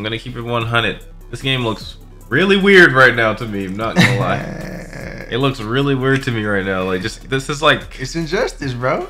I'm gonna keep it 100. This game looks really weird right now to me. I'm not gonna lie. it looks really weird to me right now. Like, just this is like it's injustice, bro.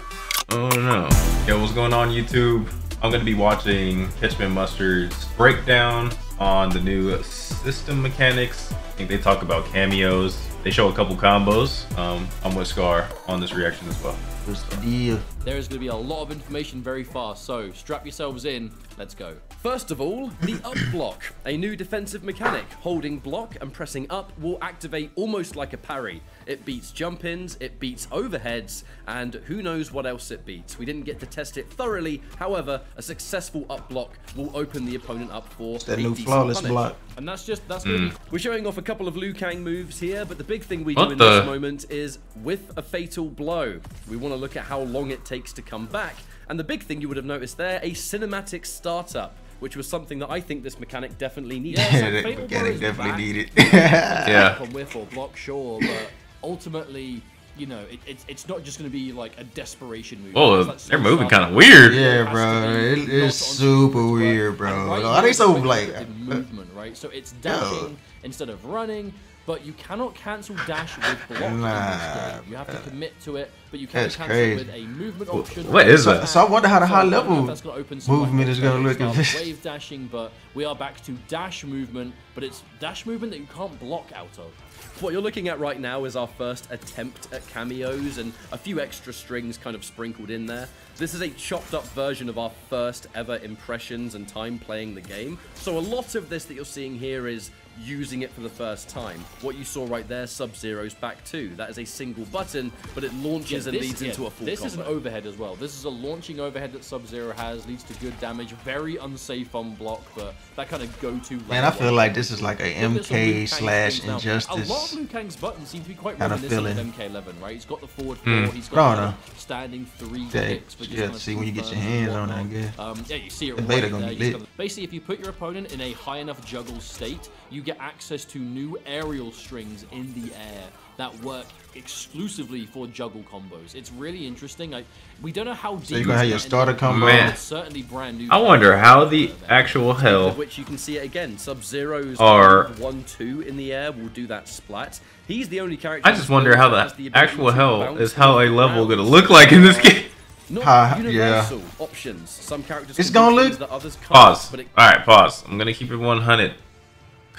Oh no. Yo, what's going on YouTube? I'm gonna be watching Ketchup Mustard's breakdown on the new system mechanics. I think they talk about cameos. They show a couple combos. Um, I'm with Scar on this reaction as well. What's the deal? There is going to be a lot of information very fast, so strap yourselves in. Let's go. First of all, the up block, a new defensive mechanic. Holding block and pressing up will activate almost like a parry. It beats jump ins, it beats overheads, and who knows what else it beats. We didn't get to test it thoroughly, however, a successful up block will open the opponent up for that a new flawless punish. block. And that's just, that's mm. We're showing off a couple of Liu Kang moves here, but the big thing we do what in the? this moment is with a fatal blow. We want to look at how long it takes to come back. And the big thing you would have noticed there, a cinematic startup which was something that I think this mechanic definitely needed. Yeah, so that mechanic definitely back. needed. yeah. On whiff or block, sure, but ultimately, you know, it, it, it's not just going to be like a desperation move. Oh, they're moving kind of weird. Yeah, bro, it is super weird, bro. Right Are they so like movement, right? So it's dashing instead of running. But you cannot cancel dash with block nah, in this game. You have to commit to it, but you can cancel crazy. with a movement option. What is that? So I wonder how the high level that's gonna open movement is going to look at this. Wave dashing, but we are back to dash movement, but it's dash movement that you can't block out of. What you're looking at right now is our first attempt at cameos and a few extra strings kind of sprinkled in there. This is a chopped up version of our first ever impressions and time playing the game. So a lot of this that you're seeing here is using it for the first time. What you saw right there, Sub-Zero's back too. That is a single button, but it launches yeah, this, and leads yeah, into a full This combo. is an overhead as well. This is a launching overhead that Sub-Zero has, leads to good damage, very unsafe on block, but that kind of go-to... Man, I feel like this is like a MK slash Injustice. A lot of Liu Kang's buttons seem to be quite reminiscent of MK11, right? He's got the forward mm. four, he's got no, no. standing three yeah, kicks. For yeah, see when you get your hands on that, yeah. Um, yeah, you see it right there. Basically, if you put your opponent in a high enough juggle state, you get access to new aerial strings in the air that work exclusively for juggle combos. It's really interesting. I we don't know how deep. So you gonna have your starter combo. Man, it's certainly brand new. I wonder how the actual hell. Which you can see it again. Sub Zero's are one two in the air will do that splat. He's the only character. I just wonder how the, the actual hell is how a level gonna look like in this game. Not uh, universal yeah. options. Some characters. It's gonna look. That others can't, pause. All right, pause. I'm gonna keep it 100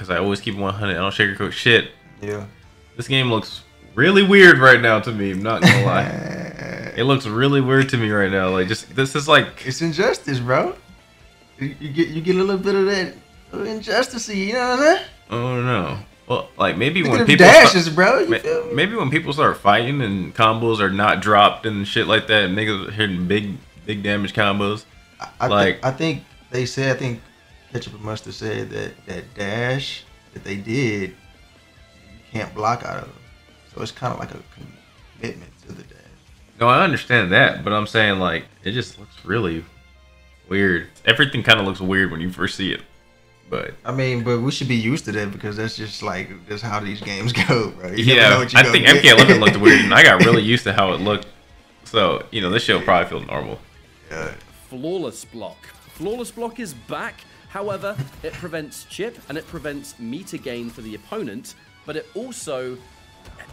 because I always keep 100. I don't sugarcoat shit. Yeah. This game looks really weird right now to me. I'm not gonna lie. it looks really weird to me right now. Like just this is like it's injustice, bro. You, you get you get a little bit of that injustice. You know what I'm saying? Oh no. Well, like maybe Look when people dashes, start, bro. maybe when people start fighting and combos are not dropped and shit like that, and niggas hitting big big damage combos. I, I like th I think they said I think Ketchup must have said that that dash that they did, you can't block out of it. So it's kind of like a commitment to the dash. No, I understand that, but I'm saying like it just looks really weird. Everything kind of looks weird when you first see it. But I mean, but we should be used to that because that's just like that's how these games go, bro. You yeah, I think MK11 looked weird, and I got really used to how it looked. So you know, this show probably feels normal. Yeah. Flawless block. Flawless block is back However, it prevents chip and it prevents meter gain for the opponent, but it also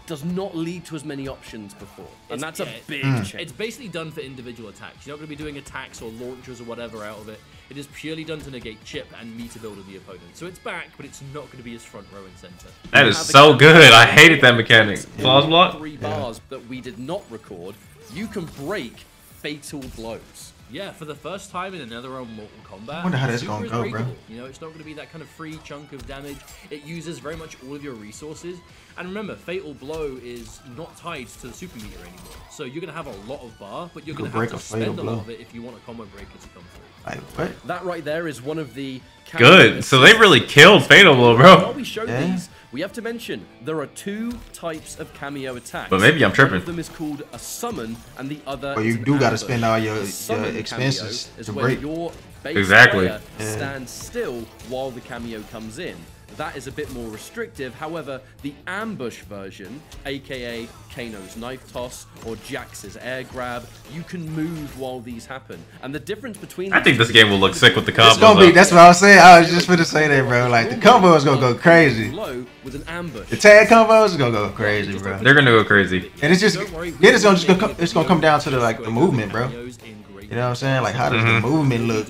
does not lead to as many options before. And it's, that's yeah, a big mm. change. It's basically done for individual attacks. You're not going to be doing attacks or launchers or whatever out of it. It is purely done to negate chip and meter build of the opponent. So it's back, but it's not going to be as front row and center. That is so good. I hated that mechanic. Flaws block? Three bars yeah. that we did not record. You can break fatal blows. Yeah, for the first time in another Mortal Kombat. I wonder how that's going to go, bro. You know, it's not going to be that kind of free chunk of damage. It uses very much all of your resources. And remember, Fatal Blow is not tied to the super meter anymore. So you're going to have a lot of bar, but you're going to have to spend a lot of it if you want a combo breaker to come through. Wait, what? That right there is one of the... Good. So they really killed Fatal Blow, bro. While we show yeah. these, we have to mention there are two types of cameo attacks. But maybe I'm tripping. One of them is called a summon, and the other. But you do got to spend all your, your expenses to break. Your base exactly. player stands still while the cameo comes in. That is a bit more restrictive. However, the ambush version, aka Kano's knife toss or Jax's air grab, you can move while these happen. And the difference between I think this game will look sick with the combos. It's gonna be. That's what I was saying. I was just gonna say that, bro. Like the combo is gonna go crazy. With an ambush. The tag combos is gonna go crazy, bro. They're gonna go crazy. And it's just then it's gonna just gonna, it's gonna come down to the like the movement, bro. You know what I'm saying? Like how does mm -hmm. the movement look?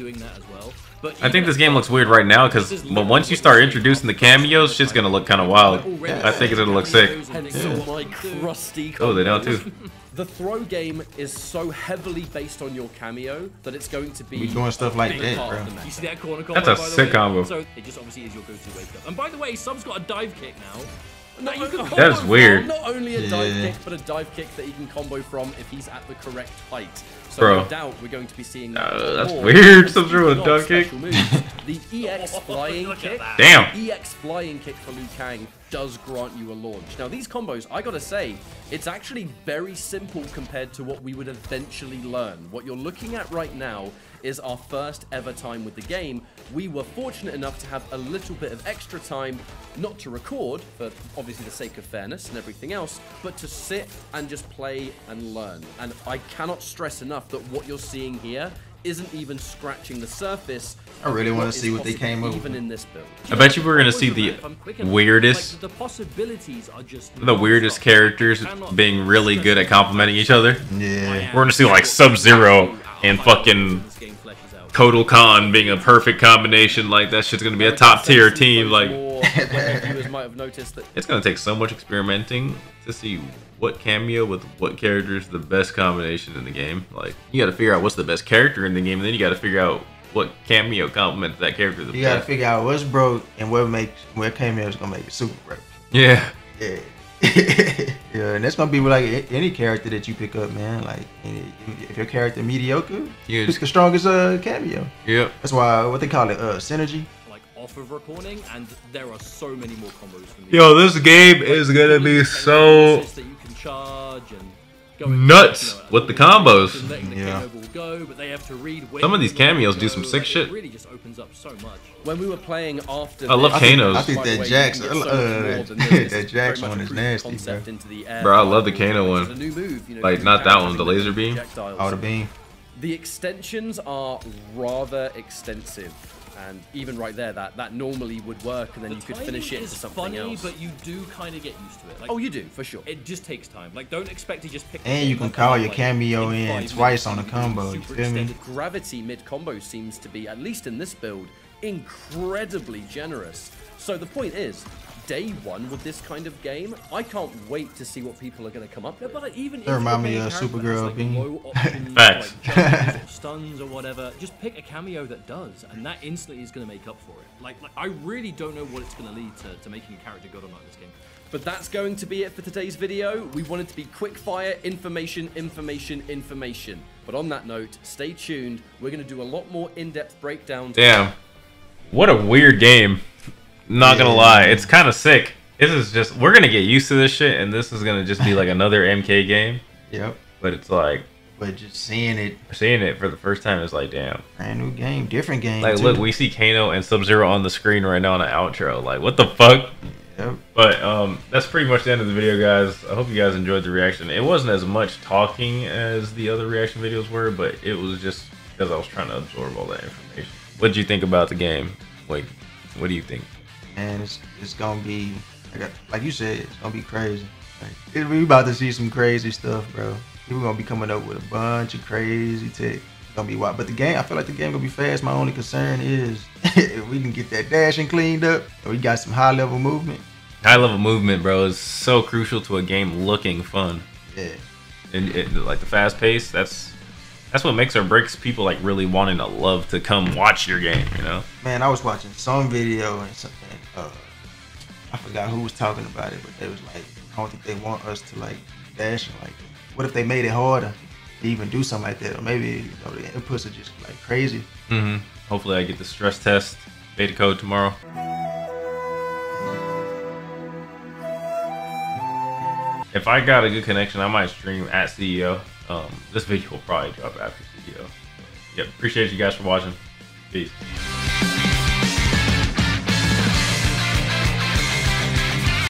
I think this game looks weird right now because but once you start introducing the cameos, shit's gonna look kind of wild. I think it's gonna look sick. Oh, they know too. The throw game is so heavily based on your cameo that it's going to be. We doing stuff like that, bro. You see that corner combo? That's a sick combo. So it just obviously is your go-to wake up. And by the way, Sub's got a dive kick now. No, That's weird. Not only a dive yeah. kick, but a dive kick that he can combo from if he's at the correct height. So Bro. no doubt we're going to be seeing uh, that's weird. Some sort of dive kick. the EX flying kick. Damn. EX flying kick for Liu Kang does grant you a launch. Now these combos, I gotta say, it's actually very simple compared to what we would eventually learn. What you're looking at right now is our first ever time with the game. We were fortunate enough to have a little bit of extra time, not to record, for obviously the sake of fairness and everything else, but to sit and just play and learn. And I cannot stress enough that what you're seeing here isn't even scratching the surface. I really want to see what they came up even in this build. I bet you we're gonna see the weirdest, the possibilities are just the weirdest characters being really good at complementing each other. Yeah, we're gonna see like Sub Zero and fucking Kotal Khan being a perfect combination. Like that shit's gonna be a top tier team. Like it's gonna take so much experimenting to see what cameo with what character is the best combination in the game. Like you got to figure out what's the best character in the game, and then you got to figure out what cameo complements that character. The you got to figure out what's broke and what makes what cameo is gonna make it super broke. Yeah. Yeah. yeah, and that's gonna be like any character that you pick up, man. Like, if your character mediocre, you pick the strongest uh, cameo. Yep. That's why what they call it, uh, synergy. Like off of recording, and there are so many more combos. From Yo, this game is gonna be so charge and nuts you know, with the combos. Yeah. Go, but they have to read some of these cameos do some sick shit. It really just opens up so much. When we were playing after, I love Kanos. I think, that Jax, uh, that Jax one is nasty, bro. Bro, I love the Kano one. Move, you know, like not that one, the laser beam. Oh, the beam. The extensions are rather extensive and even right there, that that normally would work, and then the you could finish it into something funny, else. but you do kind of get used to it. Like, oh, you do for sure. It just takes time. Like, don't expect to just pick. And you can call your cameo in, in twice on a combo. You feel me? Gravity mid combo seems to be, at least in this build, incredibly generous. So the point is, day one with this kind of game, I can't wait to see what people are going to come up with. but like, even that remind me of Supergirl like being options, Facts. Like or stuns or whatever. Just pick a cameo that does, and that instantly is going to make up for it. Like, like I really don't know what it's going to lead to, to making a character good or not in this game. But that's going to be it for today's video. We wanted to be quick fire, information, information, information. But on that note, stay tuned. We're going to do a lot more in-depth breakdowns. Damn. What a weird game. Not gonna lie, it's kind of sick. This is just we're gonna get used to this shit, and this is gonna just be like another MK game. Yep. But it's like, but just seeing it, seeing it for the first time is like, damn. Brand new game, different game. Like, too. look, we see Kano and Sub Zero on the screen right now on the outro. Like, what the fuck? Yep. But um, that's pretty much the end of the video, guys. I hope you guys enjoyed the reaction. It wasn't as much talking as the other reaction videos were, but it was just because I was trying to absorb all that information. What did you think about the game? Like, what do you think? And it's it's gonna be like, like you said, it's gonna be crazy. Like, we about to see some crazy stuff, bro. People gonna be coming up with a bunch of crazy tech. It's gonna be wild. But the game, I feel like the game gonna be fast. My only concern is if we can get that dashing cleaned up, and we got some high level movement. High level movement, bro, is so crucial to a game looking fun. Yeah. And it, like the fast pace, that's that's what makes or breaks people like really wanting to love to come watch your game, you know? Man, I was watching some video and something uh, I forgot who was talking about it, but they was like, I don't think they want us to like dash like, what if they made it harder to even do something like that? Or maybe you know, the inputs are just like crazy. Mm-hmm. Hopefully I get the stress test beta code tomorrow. If I got a good connection, I might stream at CEO. Um, this video will probably drop after CEO. Yep, appreciate you guys for watching. Peace.